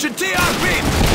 Station TRP!